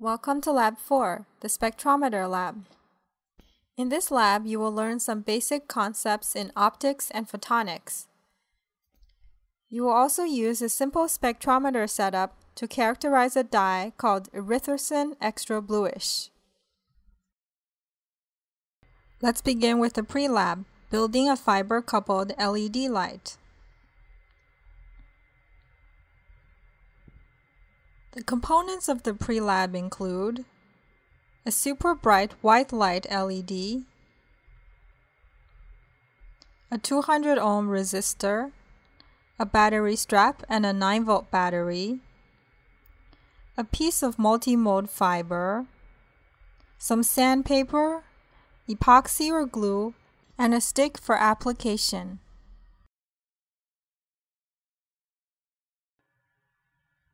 Welcome to Lab 4, the Spectrometer Lab. In this lab, you will learn some basic concepts in optics and photonics. You will also use a simple spectrometer setup to characterize a dye called erythrosin extra bluish. Let's begin with the pre-lab, building a fiber-coupled LED light. The components of the pre-lab include a super bright white light LED, a 200 ohm resistor, a battery strap and a 9 volt battery, a piece of multi-mode fiber, some sandpaper, epoxy or glue, and a stick for application.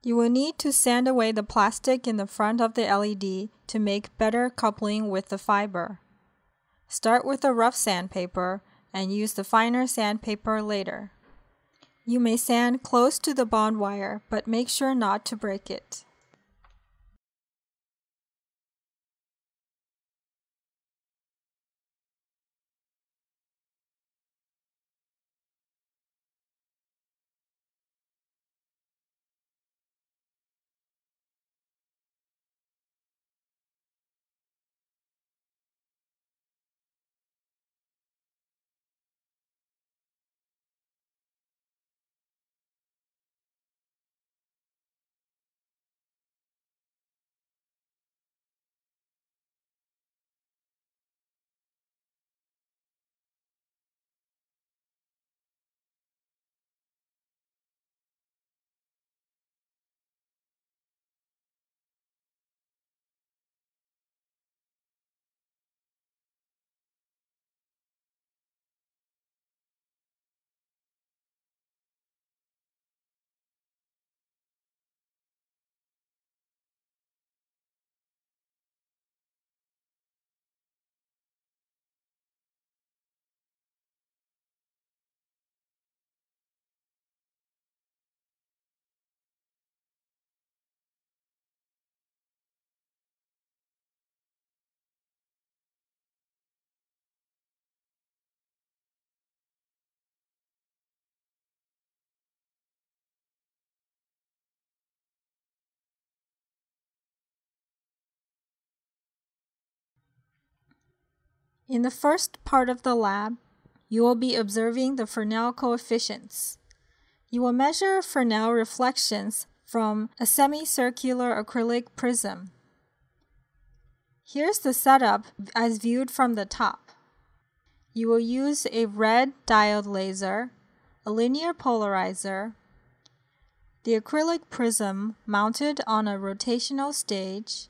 You will need to sand away the plastic in the front of the LED to make better coupling with the fiber. Start with a rough sandpaper and use the finer sandpaper later. You may sand close to the bond wire, but make sure not to break it. In the first part of the lab, you will be observing the Fresnel coefficients. You will measure Fresnel reflections from a semicircular acrylic prism. Here's the setup as viewed from the top. You will use a red diode laser, a linear polarizer, the acrylic prism mounted on a rotational stage,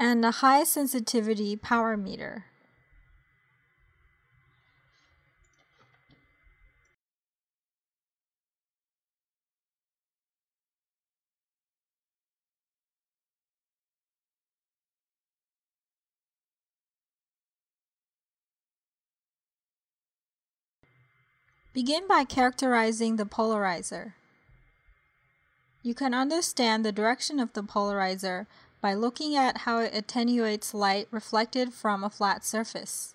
and a high sensitivity power meter. Begin by characterizing the polarizer. You can understand the direction of the polarizer by looking at how it attenuates light reflected from a flat surface.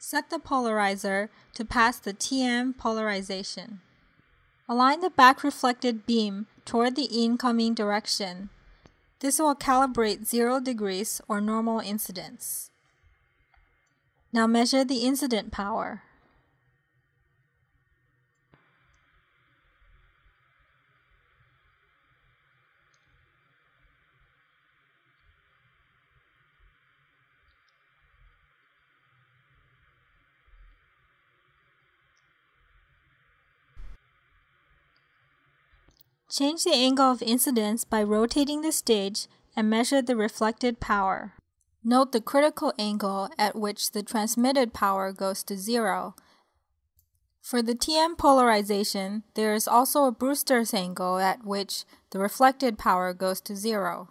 Set the polarizer to pass the TM polarization. Align the back reflected beam toward the incoming direction. This will calibrate 0 degrees or normal incidence. Now measure the incident power. Change the angle of incidence by rotating the stage and measure the reflected power. Note the critical angle at which the transmitted power goes to zero. For the TM polarization, there is also a Brewster's angle at which the reflected power goes to zero.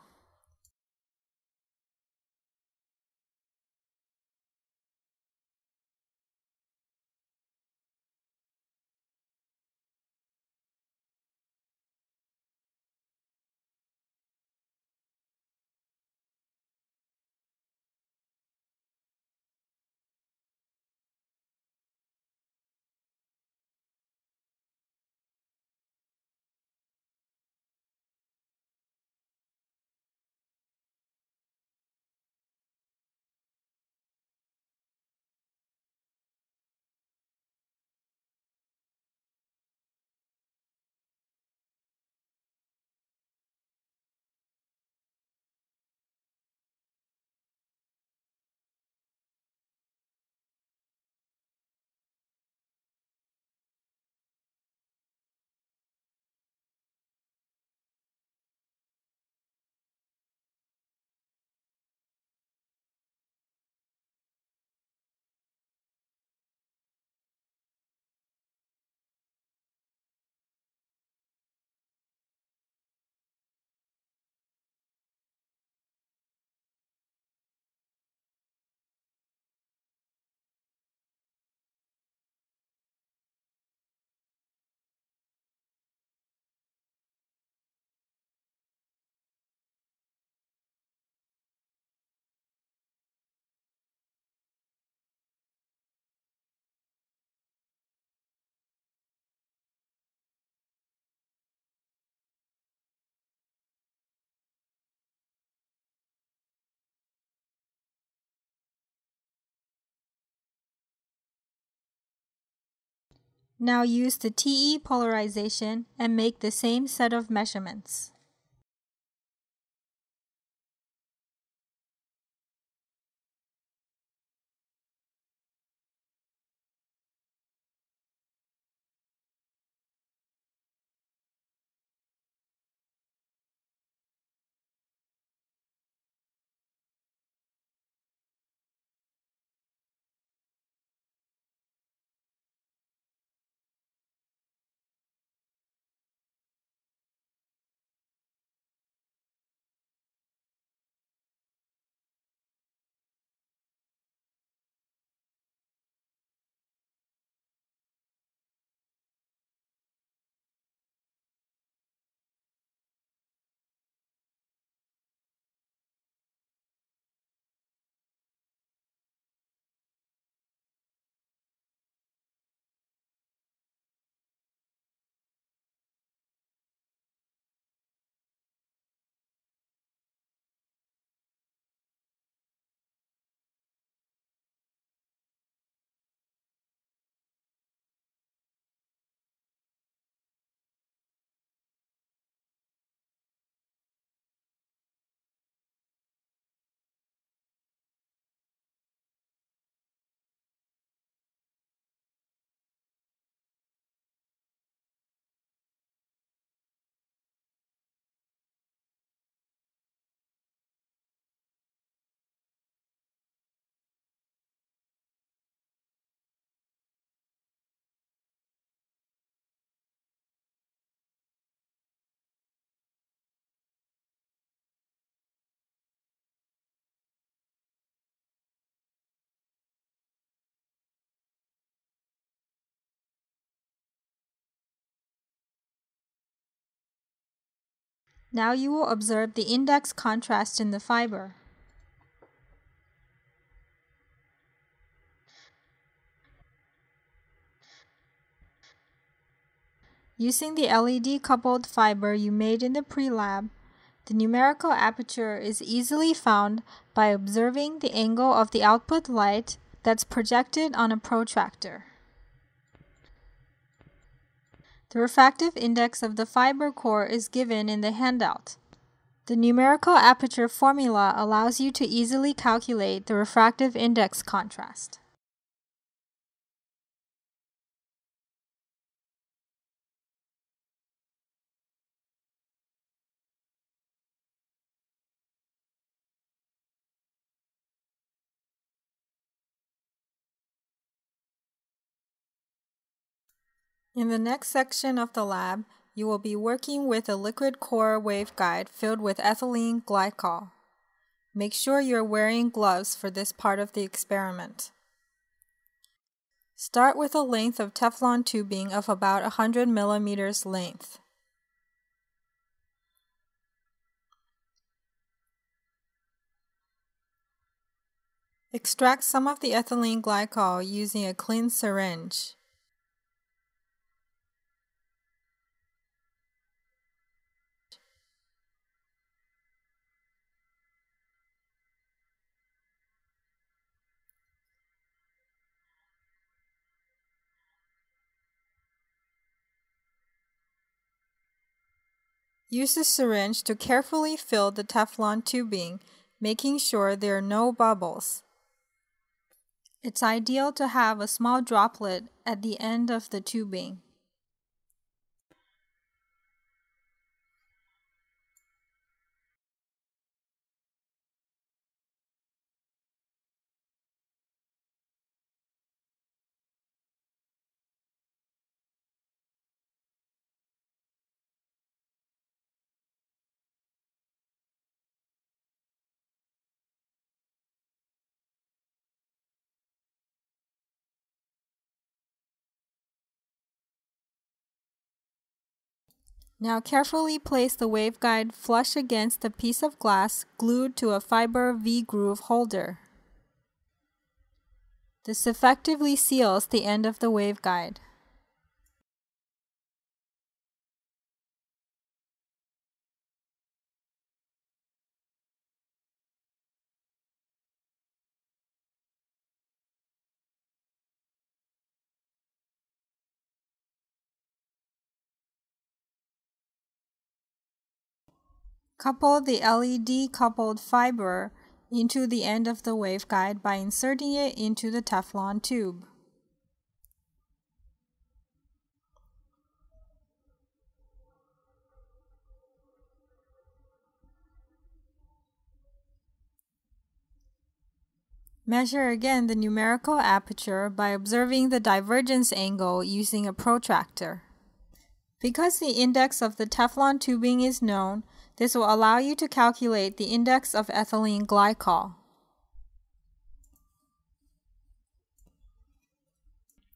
Now use the TE polarization and make the same set of measurements. Now you will observe the index contrast in the fiber. Using the LED coupled fiber you made in the pre-lab, the numerical aperture is easily found by observing the angle of the output light that's projected on a protractor. The refractive index of the fiber core is given in the handout. The numerical aperture formula allows you to easily calculate the refractive index contrast. In the next section of the lab, you will be working with a liquid core waveguide filled with ethylene glycol. Make sure you're wearing gloves for this part of the experiment. Start with a length of Teflon tubing of about 100 millimeters length. Extract some of the ethylene glycol using a clean syringe. Use the syringe to carefully fill the Teflon tubing, making sure there are no bubbles. It's ideal to have a small droplet at the end of the tubing. Now carefully place the waveguide flush against a piece of glass glued to a fiber V-groove holder. This effectively seals the end of the waveguide. Couple the LED coupled fiber into the end of the waveguide by inserting it into the Teflon tube. Measure again the numerical aperture by observing the divergence angle using a protractor. Because the index of the Teflon tubing is known, this will allow you to calculate the index of ethylene glycol.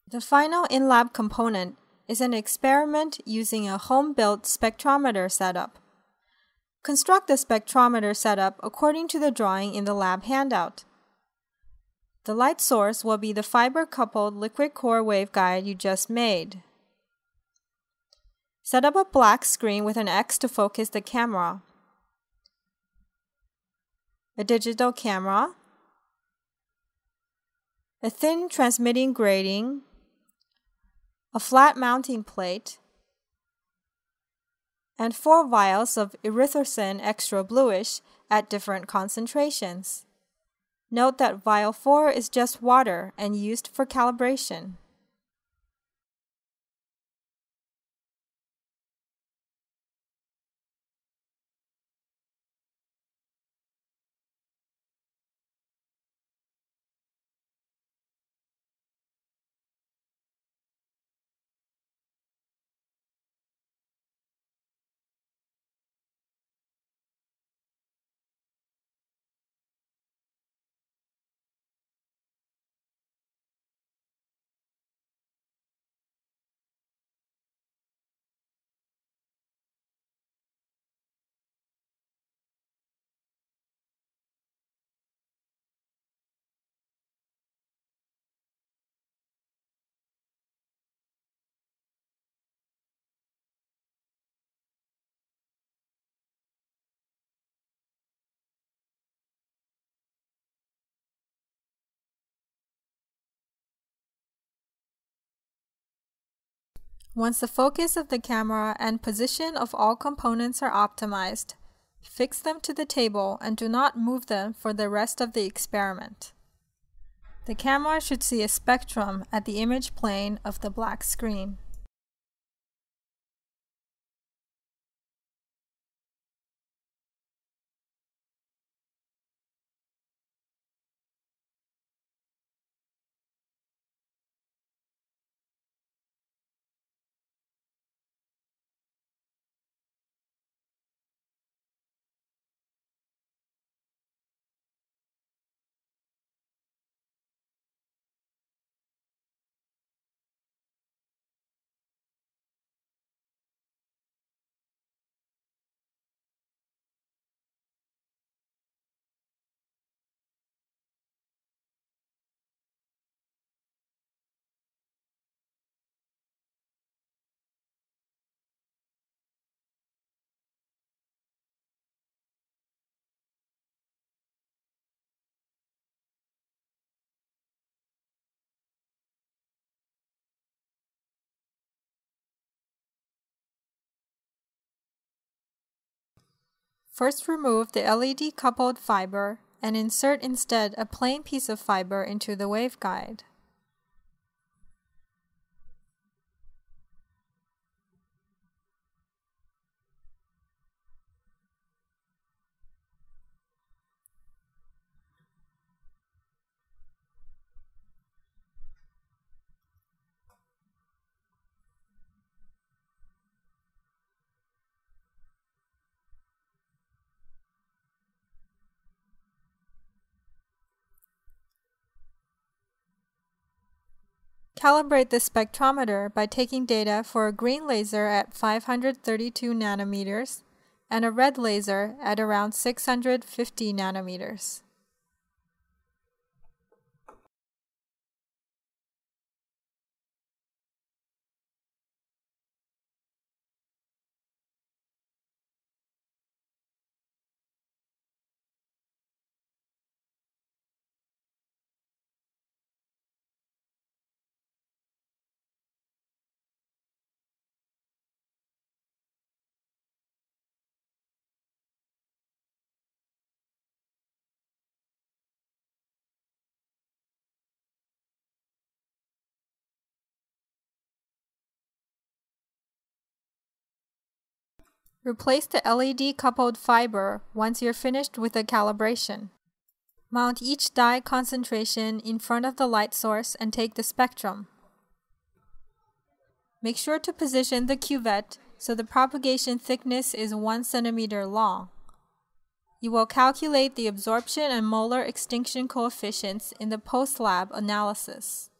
The final in-lab component is an experiment using a home-built spectrometer setup. Construct the spectrometer setup according to the drawing in the lab handout. The light source will be the fiber-coupled liquid core waveguide you just made. Set up a black screen with an X to focus the camera. A digital camera. A thin transmitting grating. A flat mounting plate. And four vials of erythrosin extra bluish at different concentrations. Note that vial 4 is just water and used for calibration. Once the focus of the camera and position of all components are optimized, fix them to the table and do not move them for the rest of the experiment. The camera should see a spectrum at the image plane of the black screen. First remove the LED coupled fiber and insert instead a plain piece of fiber into the waveguide. Calibrate the spectrometer by taking data for a green laser at 532 nanometers and a red laser at around 650 nanometers. Replace the LED coupled fiber once you're finished with the calibration. Mount each dye concentration in front of the light source and take the spectrum. Make sure to position the cuvette so the propagation thickness is 1 centimeter long. You will calculate the absorption and molar extinction coefficients in the post-lab analysis.